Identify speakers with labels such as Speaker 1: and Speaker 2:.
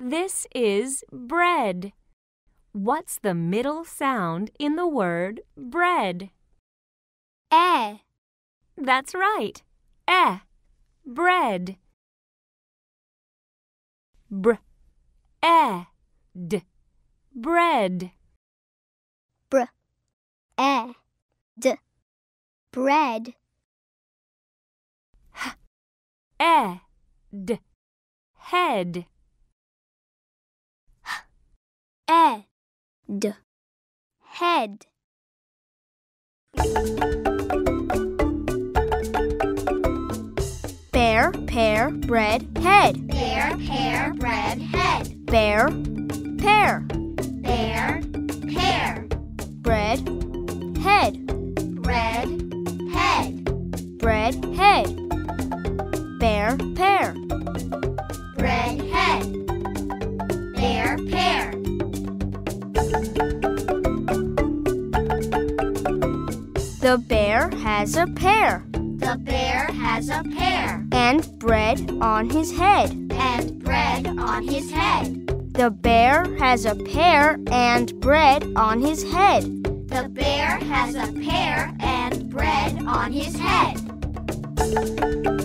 Speaker 1: This is bread. What's the middle sound in the word bread?
Speaker 2: E.
Speaker 1: That's right. Eh. Bread. Br. Eh. D. Bread.
Speaker 2: Br. E. D. Bread.
Speaker 1: Eh. D. Head.
Speaker 2: D. Head. Bear, pear, bread, head.
Speaker 3: Bear, pear, bread, head.
Speaker 2: Bear, pear,
Speaker 3: Bear, pear,
Speaker 2: bread, head.
Speaker 3: bread, head.
Speaker 2: Bread, head. Bear, pear.
Speaker 3: Bread, head. Bear, pear.
Speaker 2: The bear has a pear
Speaker 3: The bear has a pear
Speaker 2: and bread on his head.
Speaker 3: and bread on his head.
Speaker 2: The bear has a pear and bread on his head.
Speaker 3: The bear has a pear and bread on his head.